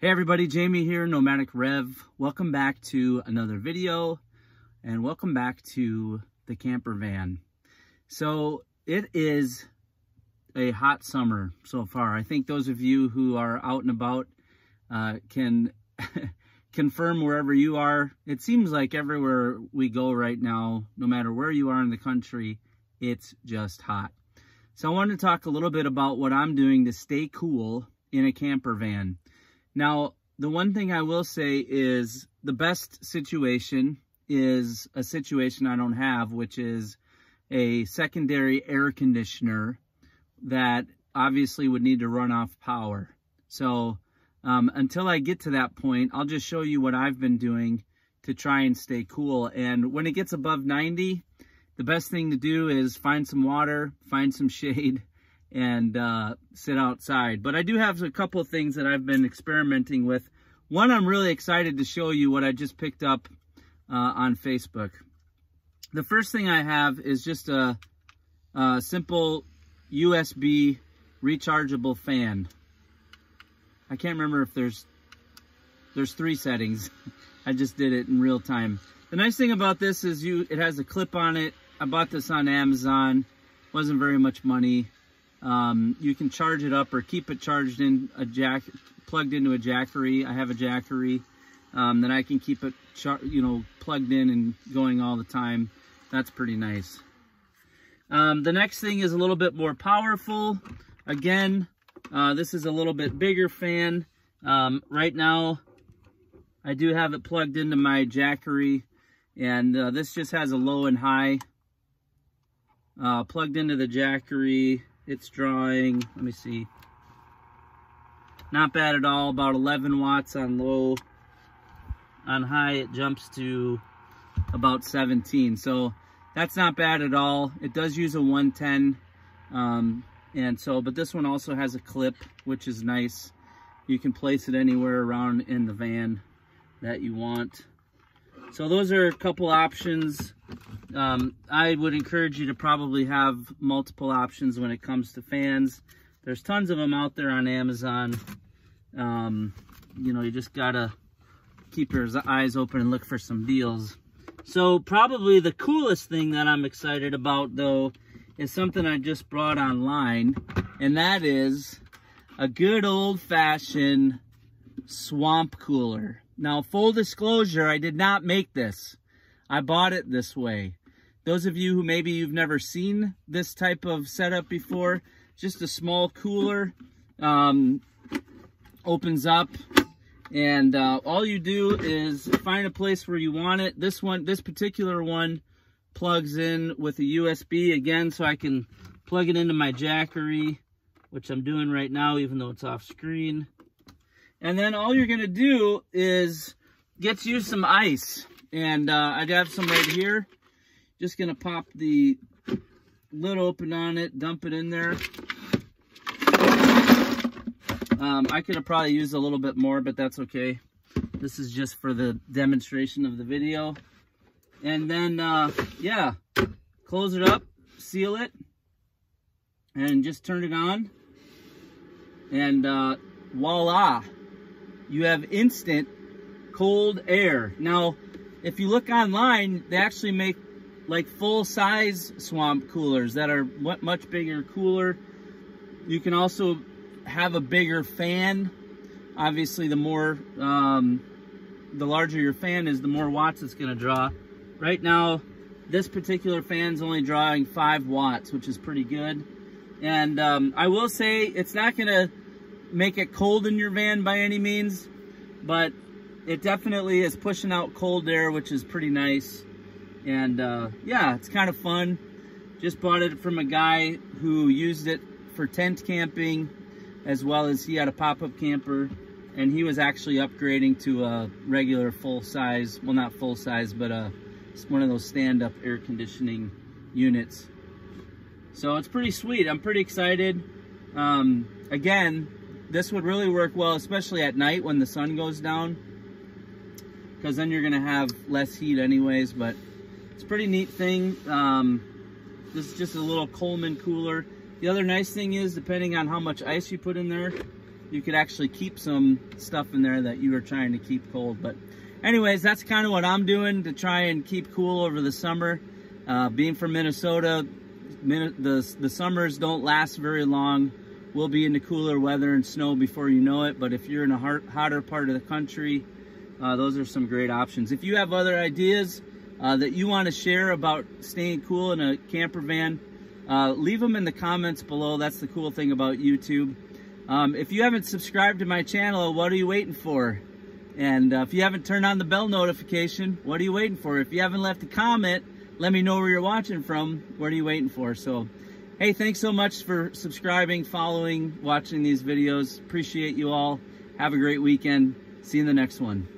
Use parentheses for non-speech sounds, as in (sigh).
Hey everybody, Jamie here, Nomadic Rev. Welcome back to another video and welcome back to the camper van. So it is a hot summer so far. I think those of you who are out and about uh, can (laughs) confirm wherever you are. It seems like everywhere we go right now, no matter where you are in the country, it's just hot. So I want to talk a little bit about what I'm doing to stay cool in a camper van. Now, the one thing I will say is the best situation is a situation I don't have, which is a secondary air conditioner that obviously would need to run off power. So um, until I get to that point, I'll just show you what I've been doing to try and stay cool. And when it gets above 90, the best thing to do is find some water, find some (laughs) shade, and uh, sit outside. But I do have a couple of things that I've been experimenting with. One, I'm really excited to show you what I just picked up uh, on Facebook. The first thing I have is just a, a simple USB rechargeable fan. I can't remember if there's there's three settings. (laughs) I just did it in real time. The nice thing about this is you it has a clip on it. I bought this on Amazon. Wasn't very much money. Um, you can charge it up or keep it charged in a jack, plugged into a Jackery. I have a Jackery um, that I can keep it, you know, plugged in and going all the time. That's pretty nice. Um, the next thing is a little bit more powerful. Again, uh, this is a little bit bigger fan. Um, right now, I do have it plugged into my Jackery, and uh, this just has a low and high. Uh, plugged into the Jackery, it's drawing, let me see, not bad at all, about 11 watts on low. On high, it jumps to about 17. So that's not bad at all. It does use a 110. Um, and so, but this one also has a clip, which is nice. You can place it anywhere around in the van that you want. So those are a couple options. Um, I would encourage you to probably have multiple options when it comes to fans. There's tons of them out there on Amazon. Um, you know, you just gotta keep your eyes open and look for some deals. So probably the coolest thing that I'm excited about though is something I just brought online and that is a good old fashioned swamp cooler. Now, full disclosure, I did not make this. I bought it this way. Those of you who maybe you've never seen this type of setup before, just a small cooler, um, opens up and uh, all you do is find a place where you want it. This one, this particular one plugs in with a USB again so I can plug it into my Jackery, which I'm doing right now even though it's off screen. And then all you're going to do is get you some ice. And uh, I have some right here. Just going to pop the lid open on it, dump it in there. Um, I could have probably used a little bit more, but that's okay. This is just for the demonstration of the video. And then, uh, yeah, close it up, seal it, and just turn it on. And uh, voila, you have instant cold air. Now, if you look online, they actually make like full-size swamp coolers that are much bigger, cooler. You can also have a bigger fan. Obviously, the more, um, the larger your fan is, the more watts it's going to draw. Right now, this particular fan's only drawing 5 watts, which is pretty good. And um, I will say, it's not going to make it cold in your van by any means, but it definitely is pushing out cold air, which is pretty nice. And uh, yeah, it's kind of fun. Just bought it from a guy who used it for tent camping, as well as he had a pop-up camper, and he was actually upgrading to a regular full size, well not full size, but a, uh, one of those stand-up air conditioning units. So it's pretty sweet. I'm pretty excited. Um, again, this would really work well, especially at night when the sun goes down, because then you're gonna have less heat anyways, but it's a pretty neat thing. Um, this is just a little Coleman cooler. The other nice thing is, depending on how much ice you put in there, you could actually keep some stuff in there that you were trying to keep cold. But anyways, that's kind of what I'm doing to try and keep cool over the summer. Uh, being from Minnesota, the, the summers don't last very long. We'll be in the cooler weather and snow before you know it. But if you're in a hot, hotter part of the country, uh, those are some great options. If you have other ideas uh, that you want to share about staying cool in a camper van, uh, leave them in the comments below. That's the cool thing about YouTube. Um, if you haven't subscribed to my channel, what are you waiting for? And uh, if you haven't turned on the bell notification, what are you waiting for? If you haven't left a comment, let me know where you're watching from. What are you waiting for? So, hey, thanks so much for subscribing, following, watching these videos. Appreciate you all. Have a great weekend. See you in the next one.